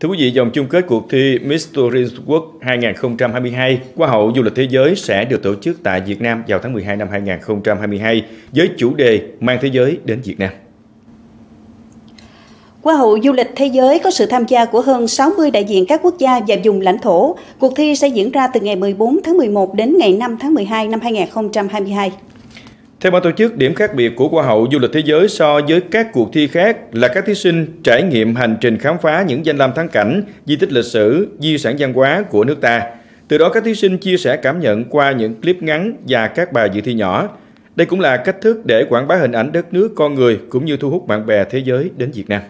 Thưa quý vị, dòng chung kết cuộc thi Miss Tourism World 2022 Hoa hậu du lịch thế giới sẽ được tổ chức tại Việt Nam vào tháng 12 năm 2022 với chủ đề Mang thế giới đến Việt Nam. Hoa hậu du lịch thế giới có sự tham gia của hơn 60 đại diện các quốc gia và vùng lãnh thổ. Cuộc thi sẽ diễn ra từ ngày 14 tháng 11 đến ngày 5 tháng 12 năm 2022. Theo ban tổ chức, điểm khác biệt của Hoa hậu du lịch thế giới so với các cuộc thi khác là các thí sinh trải nghiệm hành trình khám phá những danh lam thắng cảnh, di tích lịch sử, di sản văn hóa của nước ta. Từ đó các thí sinh chia sẻ cảm nhận qua những clip ngắn và các bài dự thi nhỏ. Đây cũng là cách thức để quảng bá hình ảnh đất nước con người cũng như thu hút bạn bè thế giới đến Việt Nam.